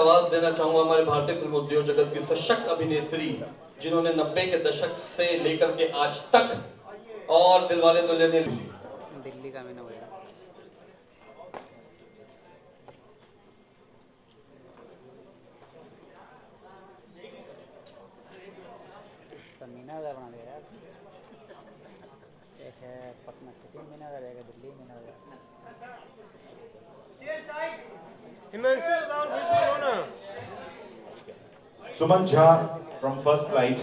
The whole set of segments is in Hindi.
आवाज़ देना चाहूँगा हमारे भारतीय फ़िल्म उद्योग जगत की सशक्त अभिनेत्री जिन्होंने 90 के दशक से लेकर के आज तक और दिलवाले दुल्हनिया दिल्ली का मैंने बोला। सब मीना बाज़ार बना दिया यार। एक है पटना सिटी में एक है दिल्ली में मीना बाज़ार हिमांशु राव बीच में लो ना Suman Jha from First Flight.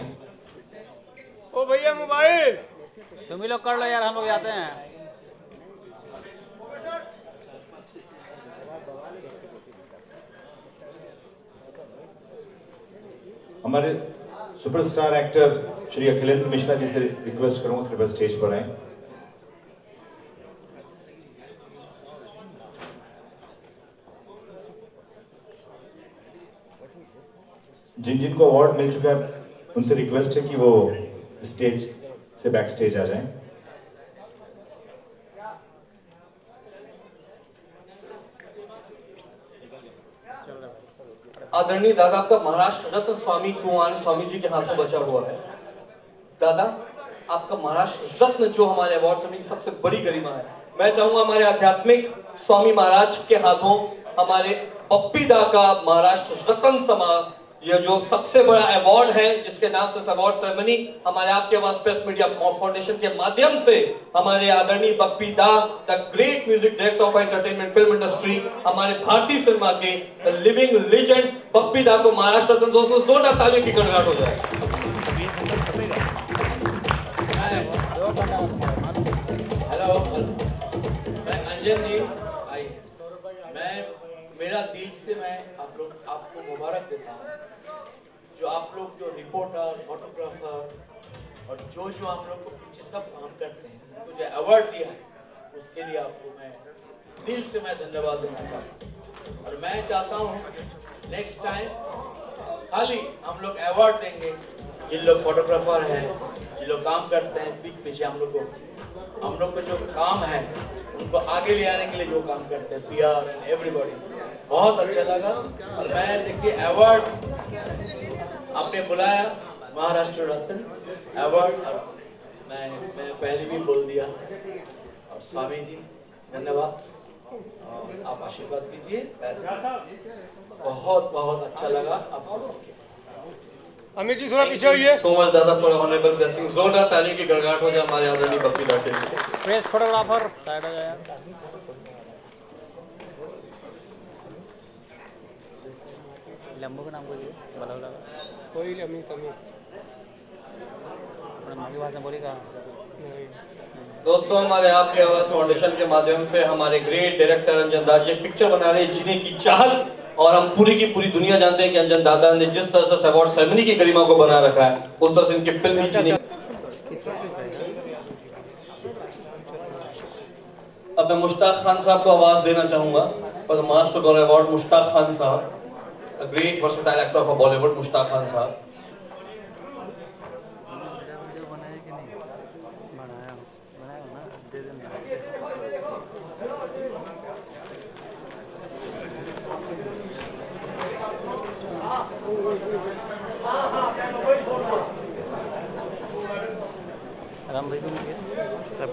ओ भैया मोबाइल। तुम ही लोग कर लो यार हम लोग जाते हैं। हमारे सुपरस्टार एक्टर श्री अखिलेंद्र मिश्रा जी से रिक्वेस्ट करूँगा कृपया स्टेज पर आए। जिन जिन को अवार्ड मिल चुका है, उनसे रिक्वेस्ट है कि वो स्टेज से बैक स्टेज आ जाएँ। आदरणीय दादा, आपका महाराष्ट्र रत्न स्वामी कुमार स्वामी जी के हाथों बचा हुआ है। दादा, आपका महाराष्ट्र रत्न जो हमारे अवार्ड समिति की सबसे बड़ी गरिमा है। मैं चाहूँगा हमारे आध्यात्मिक स्वामी महाराज के हाथों हमारे पप्पी दा का महाराष्ट्र रत्न समा यह जो सबसे बड़ा अवार्ड है, जिसके नाम से अवार्ड सेरेमनी हमारे आपके आवाज़ प्रेस मीडिया फाउंडेशन के माध्यम से हमारे आदरणीय Pappi da the great music director of entertainment film industry हमारे भारतीय सिनेमा के द लिविंग लेजेंड पप्पी दा को महाराष्ट्र रत्न दोस्तों जोरदार तालियों की गड़गड़ाहट हो जाए। हेलो मैं अंजन जी। मेरा दिल से मैं आप लोग, आपको मुबारक देता हूँ जो आप लोग जो रिपोर्टर फोटोग्राफर और जो जो आप लोग को पीछे सब काम करते हैं, उनको जो अवार्ड दिया है, उसके लिए आपको मैं दिल से मैं धन्यवाद देना चाहता हूँ। और मैं चाहता हूँ नेक्स्ट टाइम खाली हम लोग अवार्ड देंगे जिन लोग फोटोग्राफर हैं जिन लोग काम करते हैं पीछे पीछे हम लोग को, हम लोग का जो काम है, उनको आगे ले आने के लिए जो काम करते हैं पी आर एंड एवरीबॉडी बहुत अच्छा लगा। और मैं देखिए अवार्ड आपने बुलाया महाराष्ट्र रत्न अवार्ड और मैं मैं पहले भी बोल दिया। और स्वामी जी धन्यवाद। आप आशीर्वाद कीजिए। बस। बहुत बहुत अच्छा लगा आपसे अमित जी थोड़ा पीछे होइए सो मच दादा फॉर ऑनरेबल ब्लेसिंग जोरदार तालियों की गड़गड़ाहट हो जाए हमारे आदरणीय के लिए प्रेस फोटोग्राफर साइड हो जाए। यार लंबू का नाम बोलिए बड़ा बड़ा कोई अमित अमित अपने माँ की भाषा बोली नहीं दोस्तों हमारे आपके आवाज़ फाउंडेशन के माध्यम से हमारे ग्रेट डायरेक्टर अंजन दादा एक पिक्चर बना रहे जिन्हें की चाहल और हम पूरी की पूरी दुनिया जानते हैं कि अंजन दादा ने जिस तरह से अवार्ड सेरेमनी की गरिमा को बना रखा है उस तरह से इनकी फ़िल्म भी जिन्हें अब मैं मुश्ताक खान साहब को आवाज़ देना चाहूँगा the master Gaurav award Mushtaq Khan साहब। a great versatile actor for Bollywood, Mushtaq Khan sir. Ram भाई सब